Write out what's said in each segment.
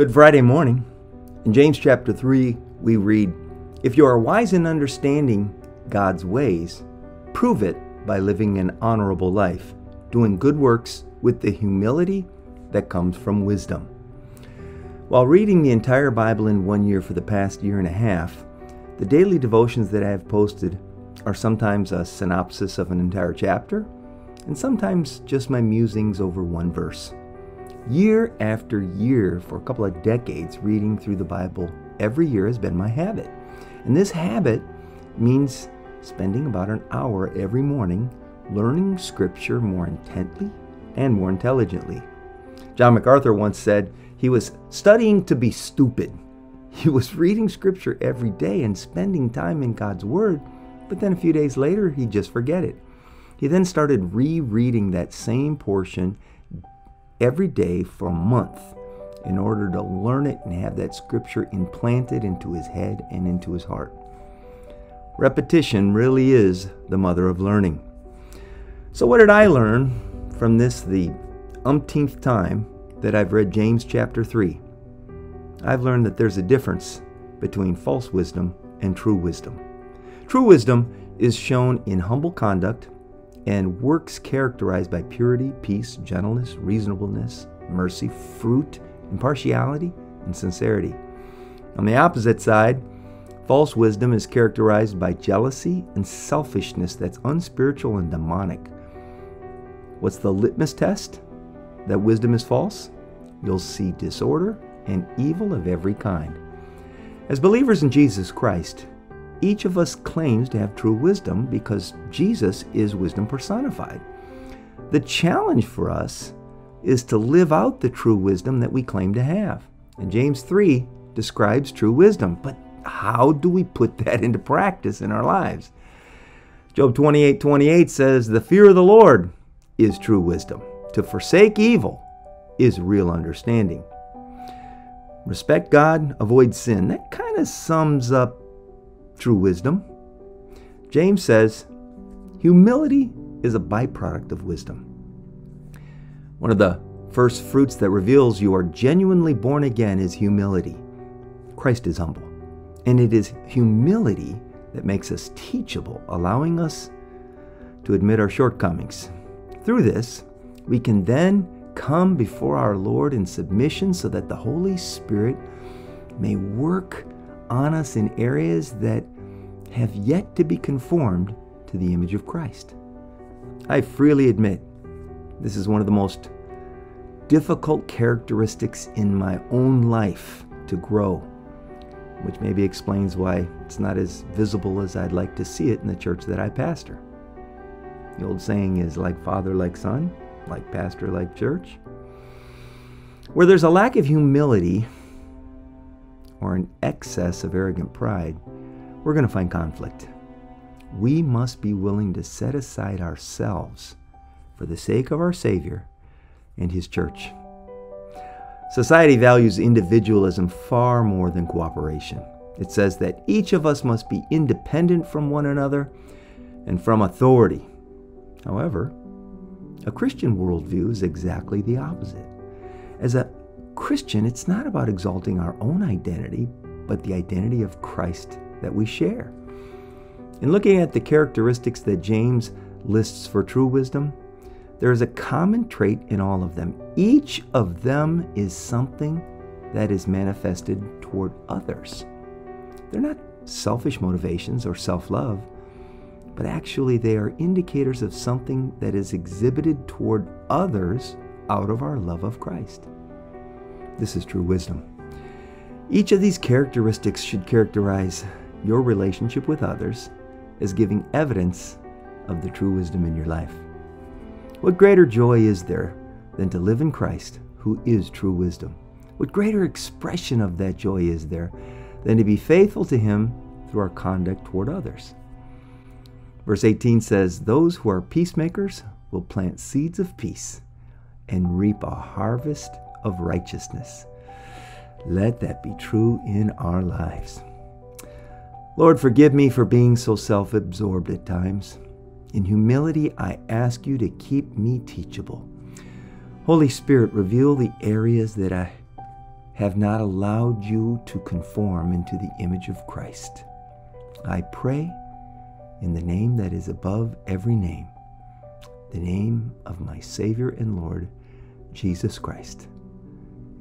Good Friday morning. In James chapter 3, we read, If you are wise in understanding God's ways, prove it by living an honorable life, doing good works with the humility that comes from wisdom. While reading the entire Bible in one year for the past year and a half, the daily devotions that I have posted are sometimes a synopsis of an entire chapter, and sometimes just my musings over one verse. Year after year, for a couple of decades, reading through the Bible every year has been my habit. And this habit means spending about an hour every morning learning Scripture more intently and more intelligently. John MacArthur once said he was studying to be stupid. He was reading Scripture every day and spending time in God's Word, but then a few days later, he'd just forget it. He then started rereading that same portion every day for a month in order to learn it and have that scripture implanted into his head and into his heart. Repetition really is the mother of learning. So, what did I learn from this, the umpteenth time that I've read James chapter 3? I've learned that there's a difference between false wisdom and true wisdom. True wisdom is shown in humble conduct and works characterized by purity, peace, gentleness, reasonableness, mercy, fruit, impartiality, and sincerity. On the opposite side, false wisdom is characterized by jealousy and selfishness that's unspiritual and demonic. What's the litmus test that wisdom is false? You'll see disorder and evil of every kind. As believers in Jesus Christ, each of us claims to have true wisdom because Jesus is wisdom personified. The challenge for us is to live out the true wisdom that we claim to have. And James 3 describes true wisdom, but how do we put that into practice in our lives? Job 28 28 says, The fear of the Lord is true wisdom. To forsake evil is real understanding. Respect God, avoid sin. That kind of sums up true wisdom. James says, humility is a byproduct of wisdom. One of the first fruits that reveals you are genuinely born again is humility. Christ is humble. And it is humility that makes us teachable, allowing us to admit our shortcomings. Through this, we can then come before our Lord in submission so that the Holy Spirit may work on us in areas that have yet to be conformed to the image of Christ. I freely admit this is one of the most difficult characteristics in my own life to grow, which maybe explains why it's not as visible as I'd like to see it in the church that I pastor. The old saying is like father, like son, like pastor, like church. Where there's a lack of humility, or an excess of arrogant pride, we're going to find conflict. We must be willing to set aside ourselves for the sake of our Savior and His church. Society values individualism far more than cooperation. It says that each of us must be independent from one another and from authority. However, a Christian worldview is exactly the opposite. As a Christian, it's not about exalting our own identity, but the identity of Christ that we share. In looking at the characteristics that James lists for true wisdom, there is a common trait in all of them. Each of them is something that is manifested toward others. They're not selfish motivations or self love, but actually they are indicators of something that is exhibited toward others out of our love of Christ. This is true wisdom. Each of these characteristics should characterize your relationship with others as giving evidence of the true wisdom in your life. What greater joy is there than to live in Christ, who is true wisdom? What greater expression of that joy is there than to be faithful to Him through our conduct toward others? Verse 18 says, Those who are peacemakers will plant seeds of peace and reap a harvest of righteousness. Let that be true in our lives. Lord, forgive me for being so self absorbed at times. In humility, I ask you to keep me teachable. Holy Spirit, reveal the areas that I have not allowed you to conform into the image of Christ. I pray in the name that is above every name, the name of my Savior and Lord, Jesus Christ.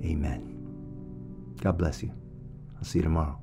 Amen. God bless you. I'll see you tomorrow.